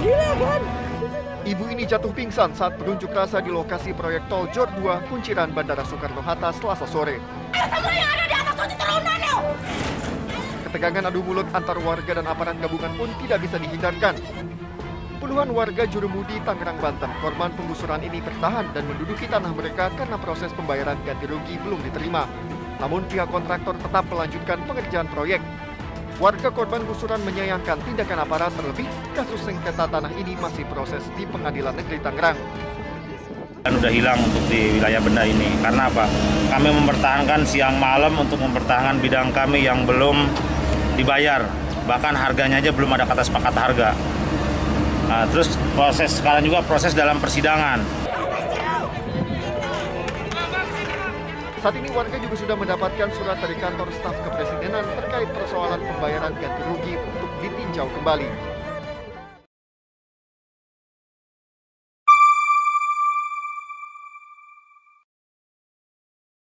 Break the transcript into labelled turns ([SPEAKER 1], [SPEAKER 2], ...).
[SPEAKER 1] Gila kan?
[SPEAKER 2] Ibu ini jatuh pingsan saat berunjuk rasa di lokasi proyek tol Jor 2 Kunciran Bandara Soekarno-Hatta Selasa sore.
[SPEAKER 1] Semua yang ada di atas tuh diturunan yuk!
[SPEAKER 2] Ketegangan adu mulut antar warga dan aparat gabungan pun tidak bisa dihindarkan. Puluhan warga Jurumudi, Tangerang, Banten, korban penggusuran ini bertahan dan menduduki tanah mereka karena proses pembayaran ganti rugi belum diterima. Namun pihak kontraktor tetap melanjutkan pengerjaan proyek. Warga korban gusuran menyayangkan tindakan aparat terlebih kasus sengketa tanah ini masih proses di Pengadilan Negeri Tangerang.
[SPEAKER 3] kan udah hilang untuk di wilayah benda ini. Karena apa? Kami mempertahankan siang malam untuk mempertahankan bidang kami yang belum dibayar. Bahkan harganya aja belum ada kata sepakat harga. Nah, terus proses sekarang juga proses dalam persidangan.
[SPEAKER 2] Saat ini warga juga sudah mendapatkan surat dari kantor staf kepresidenan terkait persoalan pembayaran ganti rugi untuk ditinjau kembali.